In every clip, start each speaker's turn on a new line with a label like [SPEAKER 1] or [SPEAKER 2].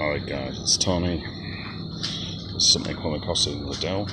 [SPEAKER 1] Alright guys, it's Tony. There's something coming across in the Lidl.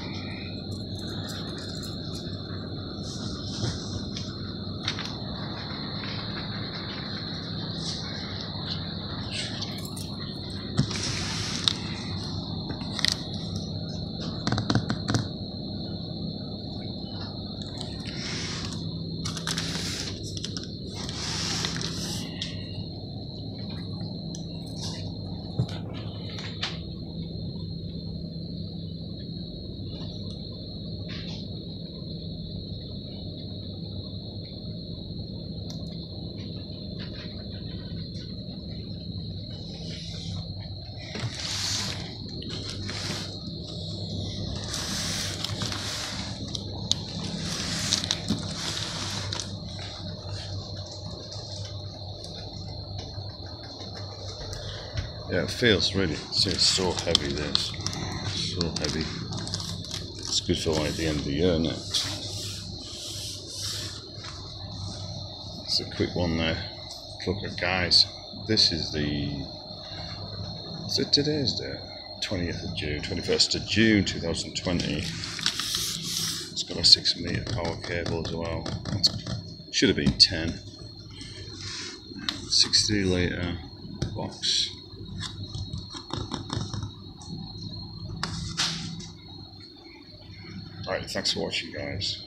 [SPEAKER 1] Yeah, it feels really, it's so heavy this. So heavy. It's good for like the end of the year, it? It's a quick one there. Look at guys. This is the it today's date? 20th of June, 21st of June 2020. It's got a 6 meter power cable as well. Should have been 10. 60 litre box. Alright, thanks for watching guys.